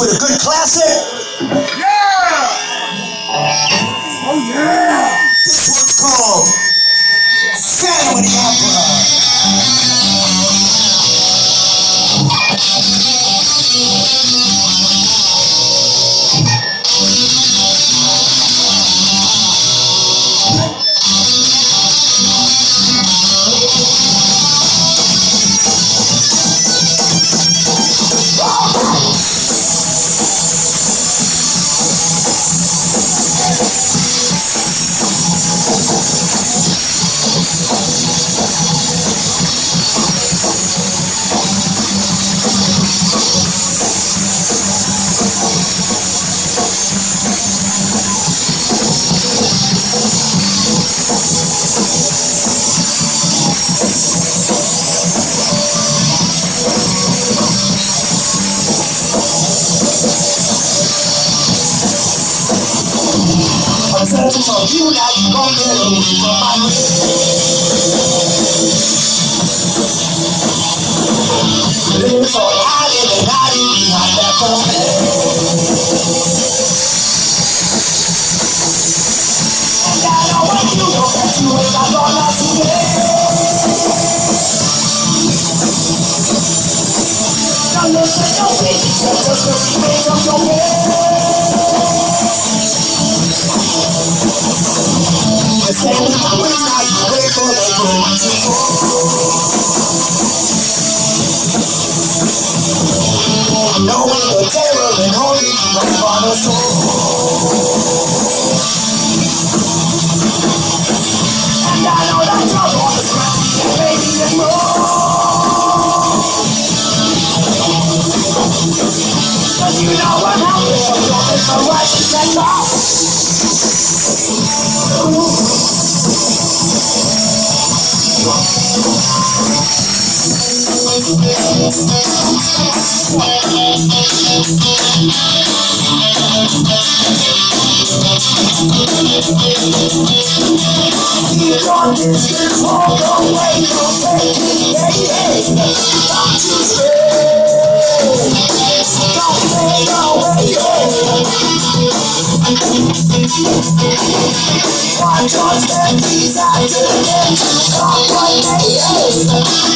with a good classic? Yeah! Oh yeah! This one's called of I'm searching for you like you get away from my Living so live and I live behind that. The way like wait for the moment to fall. Knowing the terror and only my father's soul. And that baby, and more. Cause you know what happens Watch your step, please, I didn't come one day.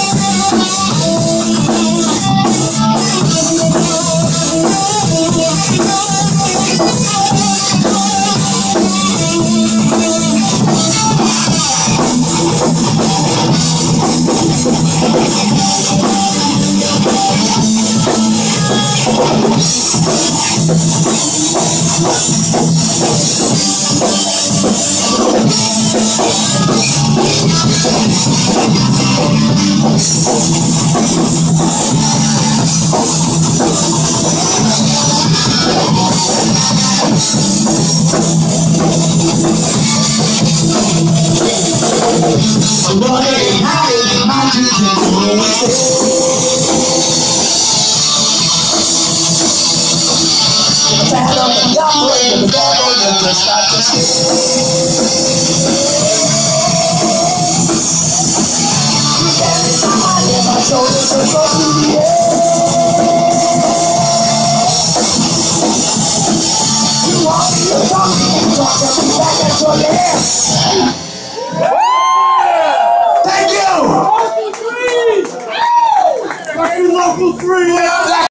Battle y'all, the devil, you just got to Every shoulders are up in the air. You walk, talk, you talk, back at your. Thank you! Three. Three. Three. Three. Three. Three.